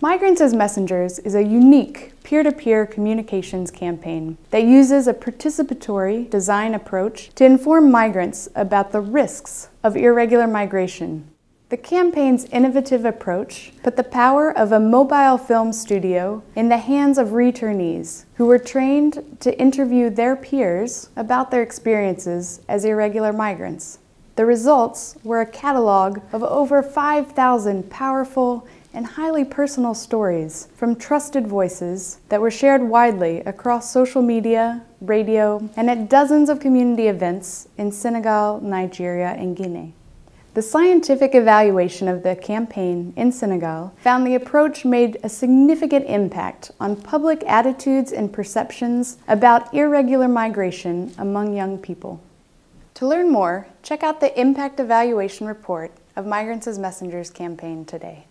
Migrants as Messengers is a unique peer-to-peer communications campaign that uses a participatory design approach to inform migrants about the risks of irregular migration. The campaign's innovative approach put the power of a mobile film studio in the hands of returnees who were trained to interview their peers about their experiences as irregular migrants. The results were a catalog of over 5,000 powerful and highly personal stories from trusted voices that were shared widely across social media, radio, and at dozens of community events in Senegal, Nigeria, and Guinea. The scientific evaluation of the campaign in Senegal found the approach made a significant impact on public attitudes and perceptions about irregular migration among young people. To learn more, check out the Impact Evaluation Report of Migrants as Messengers campaign today.